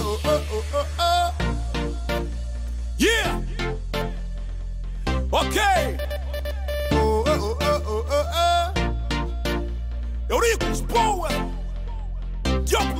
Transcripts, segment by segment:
oh, oh, oh, oh, Yeah. Okay. Oh, oh, oh, oh, oh, oh. Euricos, boa. Diogo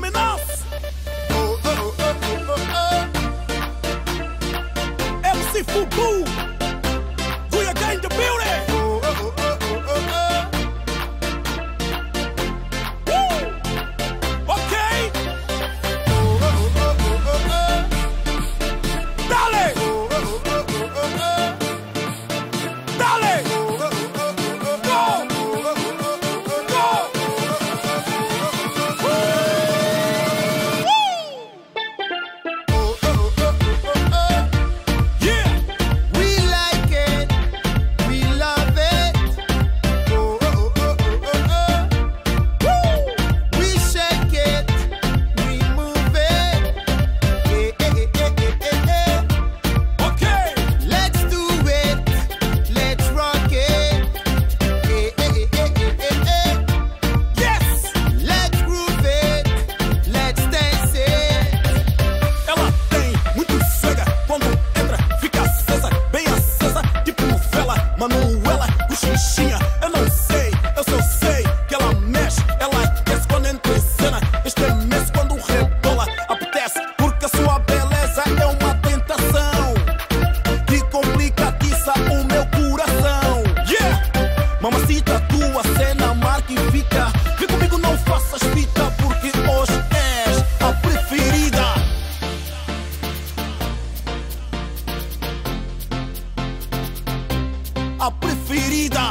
Xuxinha vida.